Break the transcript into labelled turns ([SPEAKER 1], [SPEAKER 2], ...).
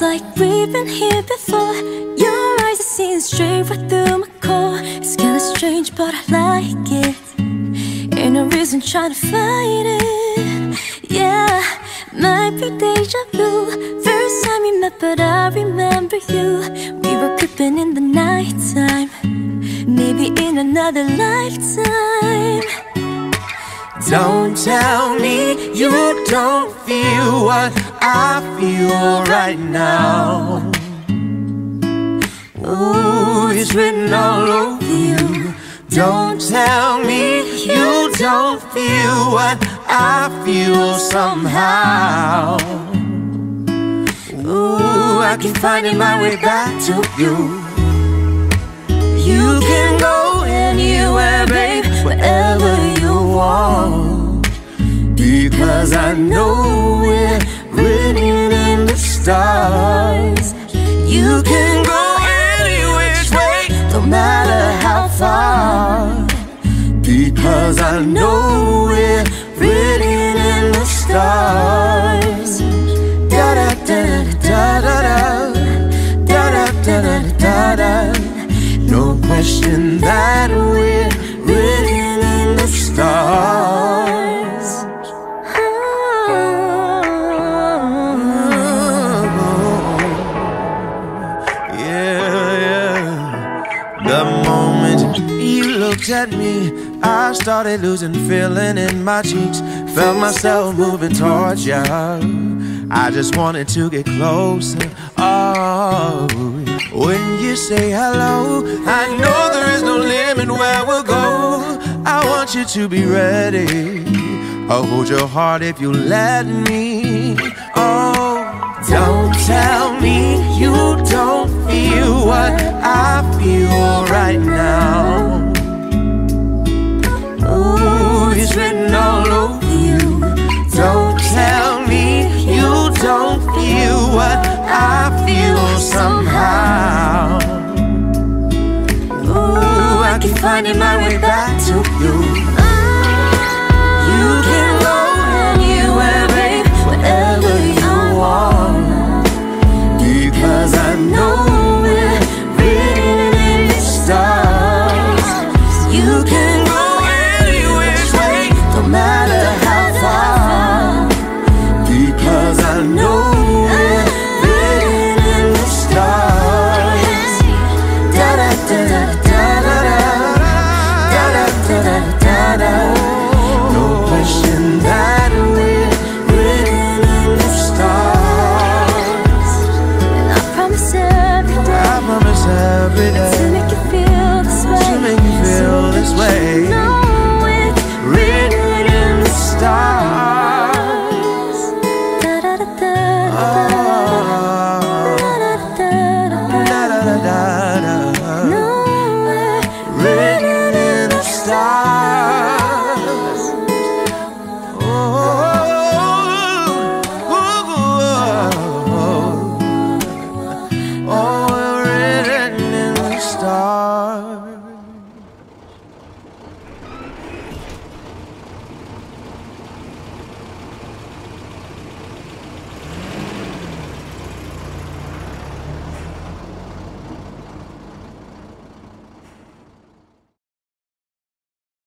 [SPEAKER 1] Like we've been here before. Your eyes are seeing straight right through my core. It's kinda strange, but I like it. Ain't no reason trying to fight it. Yeah, might be deja vu. First time we met, but I remember you. We were creeping in the nighttime. Maybe in another lifetime.
[SPEAKER 2] Don't tell me you don't feel what I feel right now. Ooh, it's written all over you. Don't tell me you don't feel what I feel somehow. Ooh, I keep finding my way back to you. You Because I know we're written in the stars. You can go any which way, no matter how far. Because I know we're written in the stars. Da da da da da da da da da da da da. No question that looked at me, I started losing feeling in my cheeks. Felt myself moving towards you. I just wanted to get closer. Oh, when you say hello, I know there is no limit where we'll go. I want you to be ready. I'll hold your heart if you let me. Oh, don't tell me you don't feel what I feel I feel somehow. Ooh, I keep finding my way back to you.